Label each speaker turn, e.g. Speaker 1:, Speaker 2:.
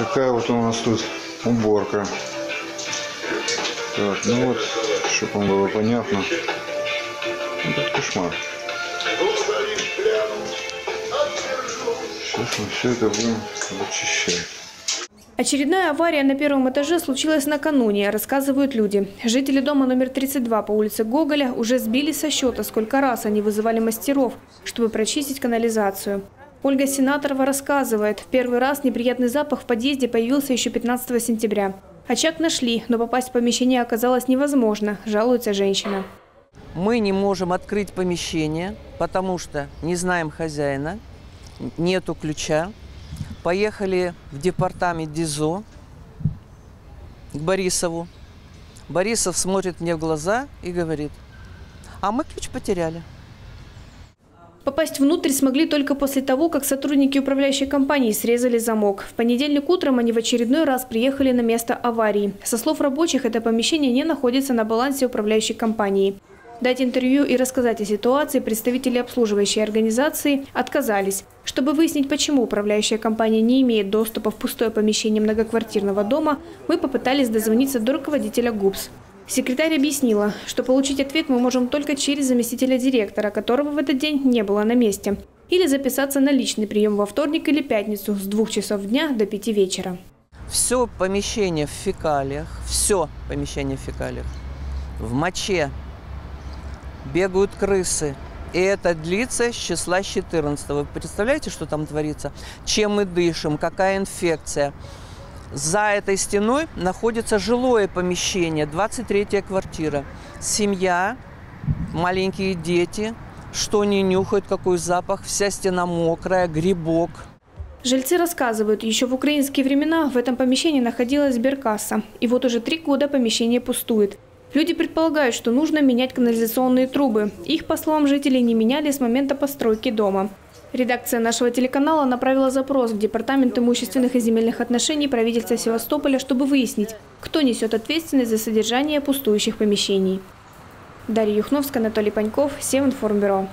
Speaker 1: Такая вот у нас тут уборка. Так, ну вот, чтобы вам было понятно. Ну, тут кошмар. Сейчас мы все это будем вычищать.
Speaker 2: Очередная авария на первом этаже случилась накануне, рассказывают люди. Жители дома номер 32 по улице Гоголя уже сбили со счета, сколько раз они вызывали мастеров, чтобы прочистить канализацию. Ольга Сенаторова рассказывает, в первый раз неприятный запах в подъезде появился еще 15 сентября. Очаг нашли, но попасть в помещение оказалось невозможно, жалуется женщина.
Speaker 3: Мы не можем открыть помещение, потому что не знаем хозяина, нету ключа. Поехали в департамент ДИЗО к Борисову. Борисов смотрит мне в глаза и говорит, а мы ключ потеряли.
Speaker 2: Попасть внутрь смогли только после того, как сотрудники управляющей компании срезали замок. В понедельник утром они в очередной раз приехали на место аварии. Со слов рабочих, это помещение не находится на балансе управляющей компании. Дать интервью и рассказать о ситуации представители обслуживающей организации отказались. Чтобы выяснить, почему управляющая компания не имеет доступа в пустое помещение многоквартирного дома, мы попытались дозвониться до руководителя ГУПС. Секретарь объяснила, что получить ответ мы можем только через заместителя директора, которого в этот день не было на месте. Или записаться на личный прием во вторник или пятницу с двух часов дня до пяти вечера.
Speaker 3: Все помещение в фекалиях, все помещение в фекалиях, в моче, бегают крысы. И это длится с числа 14. Вы представляете, что там творится? Чем мы дышим, какая инфекция? За этой стеной находится жилое помещение, 23-я квартира. Семья, маленькие дети, что они нюхают, какой запах, вся стена мокрая, грибок.
Speaker 2: Жильцы рассказывают, еще в украинские времена в этом помещении находилась сберкасса. И вот уже три года помещение пустует. Люди предполагают, что нужно менять канализационные трубы. Их, по словам жителей, не меняли с момента постройки дома. Редакция нашего телеканала направила запрос в Департамент имущественных и земельных отношений правительства Севастополя, чтобы выяснить, кто несет ответственность за содержание пустующих помещений. Дарья Юхновская, Анатолий Паньков, Севинформбюро.